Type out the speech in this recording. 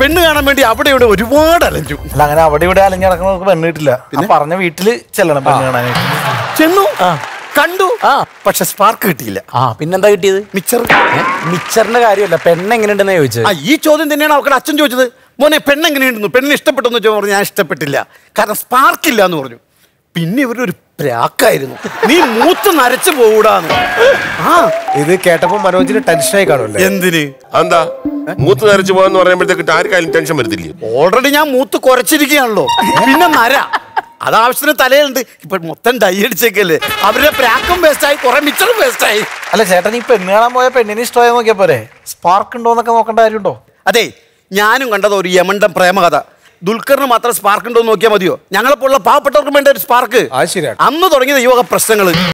പെണ്ണ് കാണാൻ വേണ്ടി അവിടെ ഇവിടെ ഒരുപാട് അലഞ്ഞു. അല്ല അങ്ങനെ അവിടെ ഇവിടെ അലഞ്ഞു നടക്കുന്ന നമുക്ക് പെണ്ണ് കിട്ടില്ല. പിന്നെ? പറഞ്ഞ വീട്ടിൽ ചെല്ലണം പെണ്ണ് കാണാനായിട്ട്. ചെന്നു? കണ്ടു? ആ. പക്ഷെ സ്പാർക്ക് കിട്ടിയില്ല. ആ പിന്നെന്താ കിട്ടിയത്? മിച്ചർ മിച്ചറിന്റെ കാര്യമല്ല പെണ്ണ് എങ്ങനെയുണ്ടെന്ന് ചോദിച്ചത്? ആ ഈ ചോദ്യം തന്നെയാണ് അവരുടെ അച്ഛൻ ചോദിച്ചത്. മോനെ പെണ്ണ് എങ്ങനെയുണ്ടെന്നു? പെണ്ണിന് ഇഷ്ടപ്പെട്ടെന്ന് ചോദിച്ചു പറഞ്ഞു ഞാൻ ഇഷ്ടപ്പെട്ടില്ല. കാരണം സ്പാർക്ക് ഇല്ല എന്ന് പറഞ്ഞു. പിന്നെ ഇവരുടെ ഒരു പ്രാക്കായിരുന്നു. നീ മൂത്ത് നരച്ചു പോകൂടാന്ന് ആ ഇത് കേട്ടപ്പോ മനോജിന് ടെൻഷനായി കാണുമല്ലോ എന്തിന്? അതെന്താ? മൂത്ത് നരച്ചു പോകാന്ന് പറയുമ്പോഴത്തേക്ക് ആർക്കായാലും ടെൻഷൻ വരുത്തില്ലേ? ഓൾറെഡി ഞാൻ മൂത്ത് കുറച്ചിരിക്കുകയാണല്ലോ. പിന്നെ നര അത് ആവശ്യത്തിന് തലയിലുണ്ട്. ഇപ്പൊ മൊത്തം ഡൈ അടിച്ചേക്കല്ലേ. അവരുടെ പ്രാക്കും വേസ്റ്റായി കുറെ മിച്ചറും വേസ്റ്റായി അല്ല ചേട്ടൻ ഈ പെണ്ണ് കാണാൻ പോയ പെണ്ണിന് ഇഷ്ടമായി നോക്കിയാ പോരെ? സ്പാർക്ക് ഉണ്ടോ എന്നൊക്കെ നോക്കേണ്ട കാര്യമുണ്ടോ? അതെ ഞാനും കണ്ടത് ഒരു യമണ്ടം പ്രേമകഥ. ദുൽഖറിന് മാത്രം സ്പാർക്ക് ഉണ്ടോ എന്ന് നോക്കിയാൽ മതിയോ? ഞങ്ങളെപ്പോലുള്ള പാവപ്പെട്ടവർക്ക് വേണ്ട ഒരു സ്പാർക്ക് അന്ന് തുടങ്ങിയ യോഗ പ്രശ്നങ്ങൾ